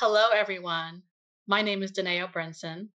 Hello, everyone. My name is Danae Brinson,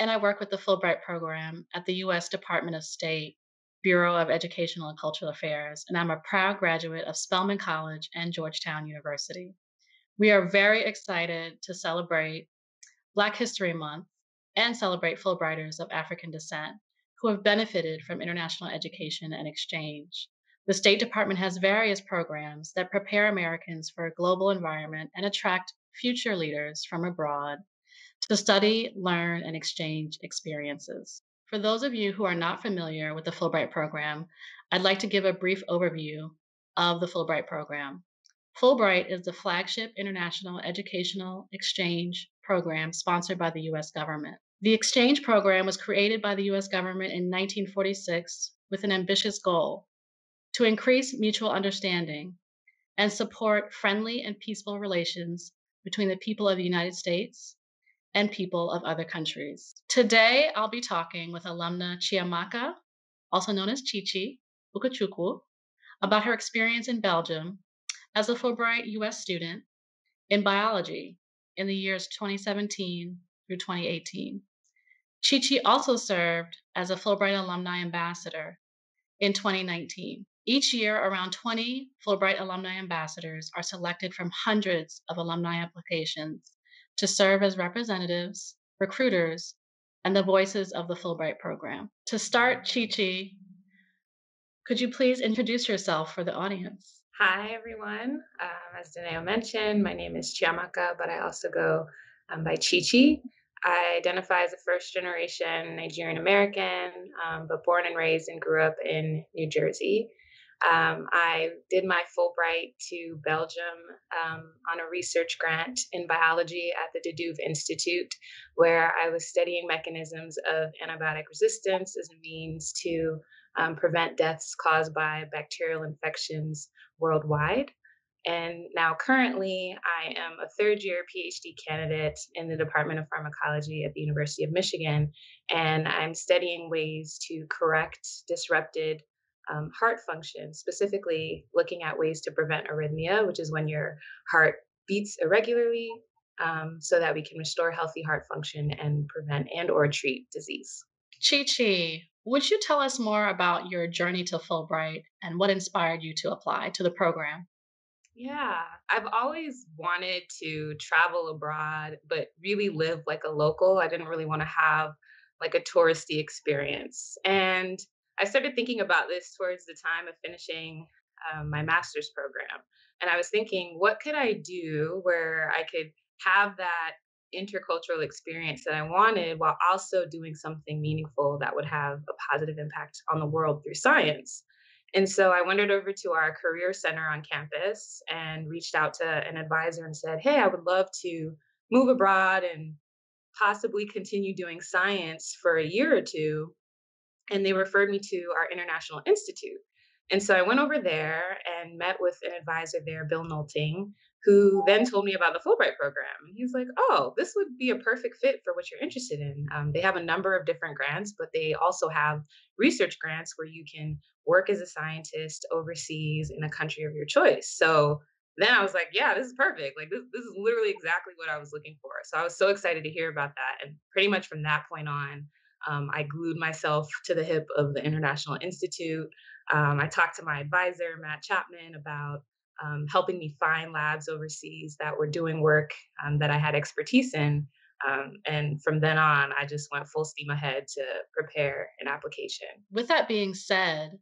and I work with the Fulbright program at the U.S. Department of State, Bureau of Educational and Cultural Affairs, and I'm a proud graduate of Spelman College and Georgetown University. We are very excited to celebrate Black History Month and celebrate Fulbrighters of African descent who have benefited from international education and exchange. The State Department has various programs that prepare Americans for a global environment and attract future leaders from abroad to study, learn, and exchange experiences. For those of you who are not familiar with the Fulbright program, I'd like to give a brief overview of the Fulbright program. Fulbright is the flagship international educational exchange program sponsored by the US government. The exchange program was created by the US government in 1946 with an ambitious goal to increase mutual understanding and support friendly and peaceful relations between the people of the United States and people of other countries. Today, I'll be talking with alumna Chiamaka, also known as Chichi Ukachukwu, about her experience in Belgium as a Fulbright US student in biology in the years 2017 through 2018. Chichi also served as a Fulbright Alumni Ambassador in 2019. Each year, around 20 Fulbright alumni ambassadors are selected from hundreds of alumni applications to serve as representatives, recruiters, and the voices of the Fulbright program. To start, Chi Chi, could you please introduce yourself for the audience? Hi, everyone. Um, as Danae mentioned, my name is Chiamaka, but I also go um, by Chi Chi. I identify as a first generation Nigerian American, um, but born and raised and grew up in New Jersey. Um, I did my Fulbright to Belgium um, on a research grant in biology at the De Duve Institute, where I was studying mechanisms of antibiotic resistance as a means to um, prevent deaths caused by bacterial infections worldwide. And now, currently, I am a third year PhD candidate in the Department of Pharmacology at the University of Michigan. And I'm studying ways to correct disrupted um, heart function, specifically looking at ways to prevent arrhythmia, which is when your heart beats irregularly, um, so that we can restore healthy heart function and prevent and or treat disease. Chi Chi, would you tell us more about your journey to Fulbright and what inspired you to apply to the program? Yeah, I've always wanted to travel abroad, but really live like a local. I didn't really want to have like a touristy experience. And I started thinking about this towards the time of finishing um, my master's program. And I was thinking, what could I do where I could have that intercultural experience that I wanted while also doing something meaningful that would have a positive impact on the world through science? And so I wandered over to our career center on campus and reached out to an advisor and said, Hey, I would love to move abroad and possibly continue doing science for a year or two and they referred me to our International Institute. And so I went over there and met with an advisor there, Bill Nolting, who then told me about the Fulbright program. He's like, oh, this would be a perfect fit for what you're interested in. Um, they have a number of different grants, but they also have research grants where you can work as a scientist overseas in a country of your choice. So then I was like, yeah, this is perfect. Like, this, this is literally exactly what I was looking for. So I was so excited to hear about that. And pretty much from that point on, um, I glued myself to the hip of the International Institute. Um, I talked to my advisor, Matt Chapman, about um, helping me find labs overseas that were doing work um, that I had expertise in. Um, and from then on, I just went full steam ahead to prepare an application. With that being said,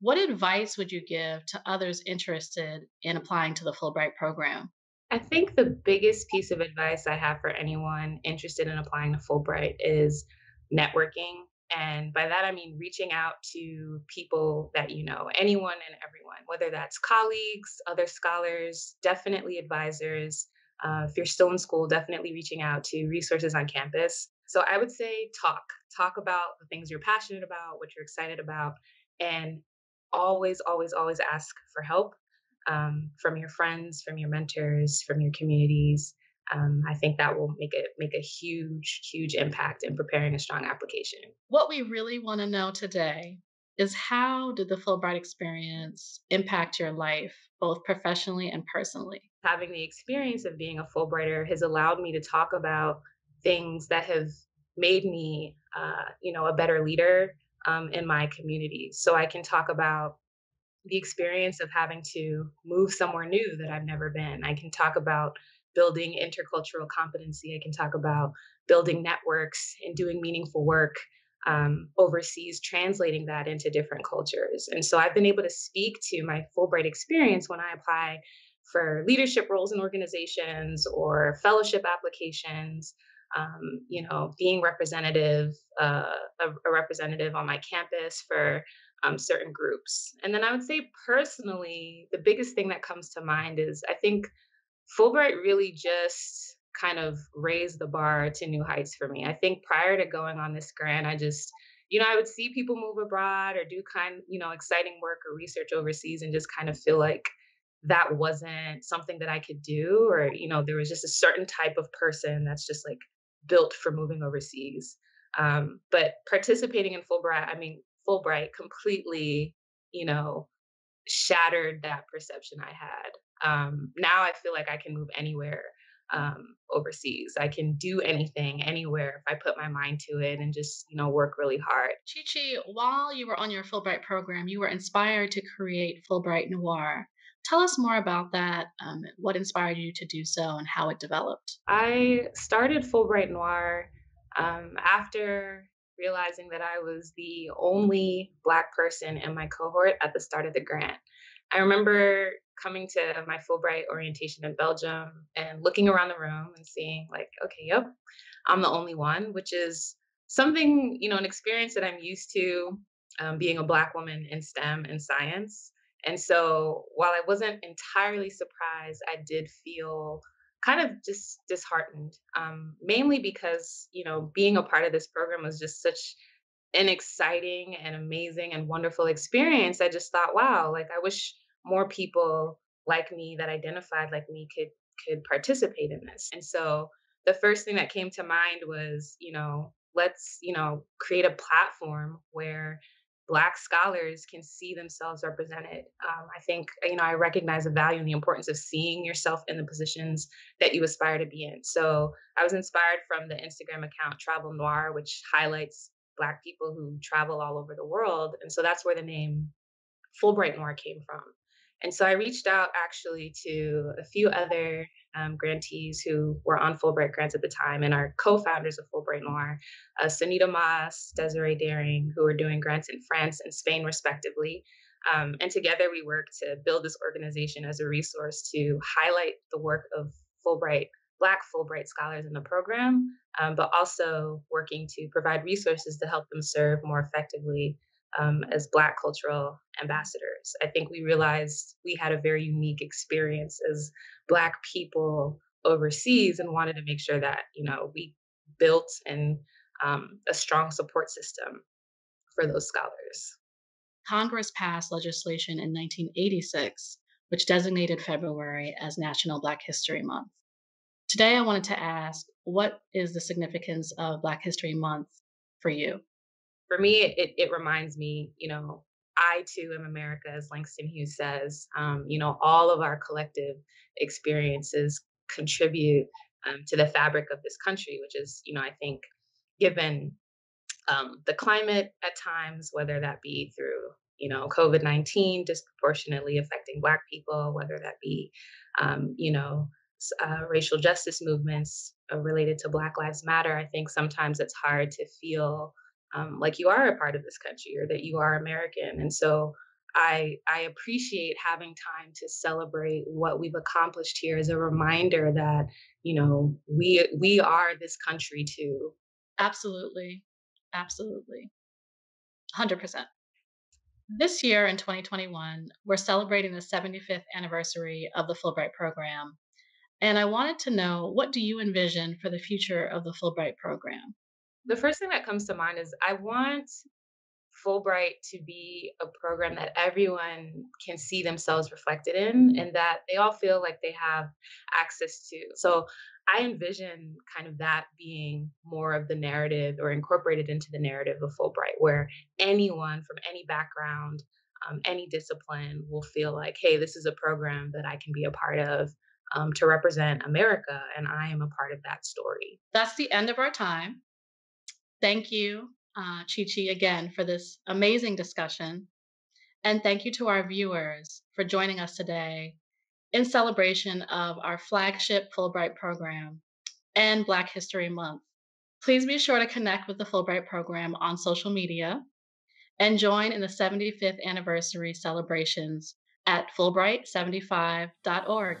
what advice would you give to others interested in applying to the Fulbright program? I think the biggest piece of advice I have for anyone interested in applying to Fulbright is networking. And by that, I mean reaching out to people that you know, anyone and everyone, whether that's colleagues, other scholars, definitely advisors. Uh, if you're still in school, definitely reaching out to resources on campus. So I would say talk, talk about the things you're passionate about, what you're excited about, and always, always, always ask for help um, from your friends, from your mentors, from your communities um, I think that will make it make a huge, huge impact in preparing a strong application. What we really want to know today is how did the Fulbright experience impact your life, both professionally and personally? Having the experience of being a Fulbrighter has allowed me to talk about things that have made me, uh, you know, a better leader um, in my community. So I can talk about the experience of having to move somewhere new that I've never been. I can talk about building intercultural competency. I can talk about building networks and doing meaningful work um, overseas, translating that into different cultures. And so I've been able to speak to my Fulbright experience when I apply for leadership roles in organizations or fellowship applications. Um, you know, being representative, uh, a, a, representative on my campus for um, certain groups. And then I would say personally, the biggest thing that comes to mind is I think Fulbright really just kind of raised the bar to new heights for me. I think prior to going on this grant, I just, you know, I would see people move abroad or do kind, you know, exciting work or research overseas and just kind of feel like that wasn't something that I could do or, you know, there was just a certain type of person that's just like built for moving overseas. Um, but participating in Fulbright, I mean, Fulbright completely, you know, shattered that perception I had. Um, now I feel like I can move anywhere um, overseas. I can do anything anywhere if I put my mind to it and just, you know, work really hard. Chi Chi, while you were on your Fulbright program, you were inspired to create Fulbright Noir. Tell us more about that, um, what inspired you to do so, and how it developed. I started Fulbright Noir um, after realizing that I was the only Black person in my cohort at the start of the grant. I remember coming to my Fulbright orientation in Belgium and looking around the room and seeing, like, okay, yep, I'm the only one, which is something, you know, an experience that I'm used to um, being a Black woman in STEM and science. And so while I wasn't entirely surprised, I did feel kind of just disheartened, um, mainly because, you know, being a part of this program was just such an exciting and amazing and wonderful experience. I just thought, wow, like I wish more people like me that identified like me could could participate in this. And so the first thing that came to mind was, you know, let's, you know, create a platform where Black scholars can see themselves represented. Um, I think, you know, I recognize the value and the importance of seeing yourself in the positions that you aspire to be in. So I was inspired from the Instagram account Travel Noir, which highlights Black people who travel all over the world. And so that's where the name Fulbright Noir came from. And so I reached out actually to a few other um, grantees who were on Fulbright grants at the time and are co-founders of Fulbright Noir, uh, Sunita Mas, Desiree Daring, who are doing grants in France and Spain respectively. Um, and together we worked to build this organization as a resource to highlight the work of Fulbright, Black Fulbright scholars in the program, um, but also working to provide resources to help them serve more effectively um, as Black cultural ambassadors. I think we realized we had a very unique experience as Black people overseas and wanted to make sure that, you know, we built and um, a strong support system for those scholars. Congress passed legislation in 1986, which designated February as National Black History Month. Today, I wanted to ask what is the significance of Black History Month for you? For me, it, it reminds me, you know, I too am America, as Langston Hughes says. Um, you know, all of our collective experiences contribute um, to the fabric of this country, which is, you know, I think given um, the climate at times, whether that be through, you know, COVID 19 disproportionately affecting Black people, whether that be, um, you know, uh, racial justice movements uh, related to Black Lives Matter, I think sometimes it's hard to feel um, like you are a part of this country or that you are American. And so I I appreciate having time to celebrate what we've accomplished here as a reminder that you know we we are this country too. Absolutely, absolutely, hundred percent. This year in 2021, we're celebrating the 75th anniversary of the Fulbright program. And I wanted to know what do you envision for the future of the Fulbright program? The first thing that comes to mind is I want Fulbright to be a program that everyone can see themselves reflected in and that they all feel like they have access to. So I envision kind of that being more of the narrative or incorporated into the narrative of Fulbright, where anyone from any background, um, any discipline will feel like, hey, this is a program that I can be a part of um, to represent America, and I am a part of that story. That's the end of our time. Thank you, uh, Chi Chi, again for this amazing discussion. And thank you to our viewers for joining us today in celebration of our flagship Fulbright program and Black History Month. Please be sure to connect with the Fulbright program on social media and join in the 75th anniversary celebrations at Fulbright75.org.